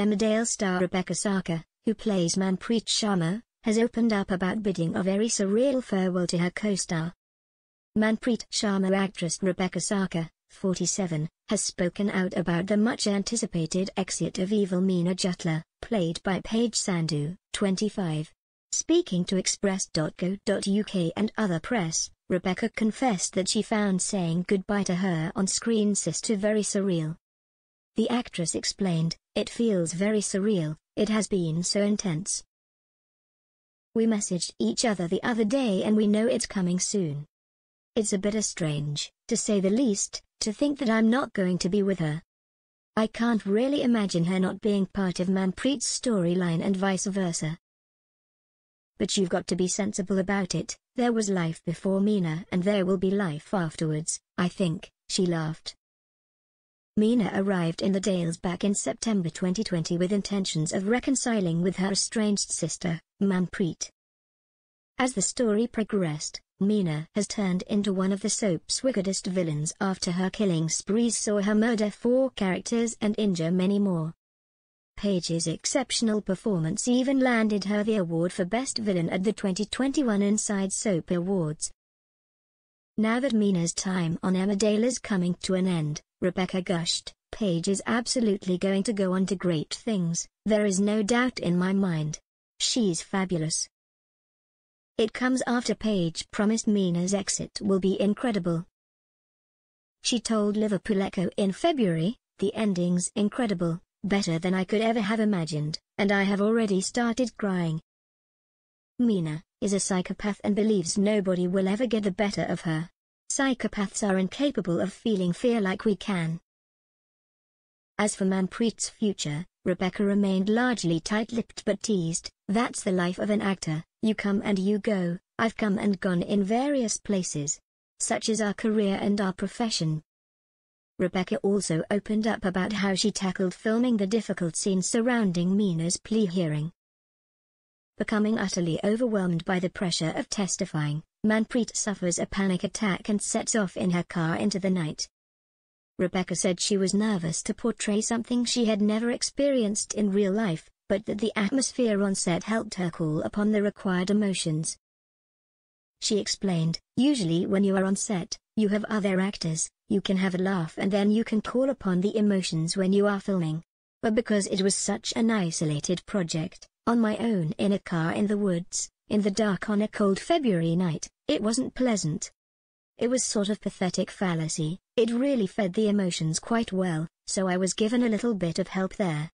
Emmerdale star Rebecca Sarker, who plays Manpreet Sharma, has opened up about bidding a very surreal farewell to her co-star. Manpreet Sharma actress Rebecca Sarker, 47, has spoken out about the much-anticipated exit of evil Meena Jutla, played by Paige Sandhu, 25. Speaking to Express.co.uk and other press, Rebecca confessed that she found saying goodbye to her on-screen sister very surreal. The actress explained, it feels very surreal, it has been so intense. We messaged each other the other day and we know it's coming soon. It's a bit strange, to say the least, to think that I'm not going to be with her. I can't really imagine her not being part of Manpreet's storyline and vice versa. But you've got to be sensible about it, there was life before Meena and there will be life afterwards, I think, she laughed. Meena arrived in the Dales back in September 2020 with intentions of reconciling with her estranged sister, Manpreet. As the story progressed, Meena has turned into one of the soap's wickedest villains after her killing sprees saw her murder four characters and injure many more. Paige's exceptional performance even landed her the award for Best Villain at the 2021 Inside Soap Awards. Now that Meena's time on Emmerdale is coming to an end, Rebecca gushed, Paige is absolutely going to go on to great things, there is no doubt in my mind. She's fabulous. It comes after Paige promised Meena's exit will be incredible. She told Liverpool Echo in February, the ending's incredible better than I could ever have imagined, and I have already started crying. Meena is a psychopath and believes nobody will ever get the better of her. Psychopaths are incapable of feeling fear like we can. As for Manpreet's future, Rebecca remained largely tight-lipped but teased, that's the life of an actor, you come and you go, I've come and gone in various places. Such is our career and our profession. Rebecca also opened up about how she tackled filming the difficult scenes surrounding Meena's plea hearing. Becoming utterly overwhelmed by the pressure of testifying, Manpreet suffers a panic attack and sets off in her car into the night. Rebecca said she was nervous to portray something she had never experienced in real life, but that the atmosphere on set helped her call upon the required emotions. She explained, usually when you are on set, you have other actors, you can have a laugh and then you can call upon the emotions when you are filming. But because it was such an isolated project, on my own in a car in the woods, in the dark on a cold February night, it wasn't pleasant. It was sort of pathetic fallacy, it really fed the emotions quite well, so I was given a little bit of help there.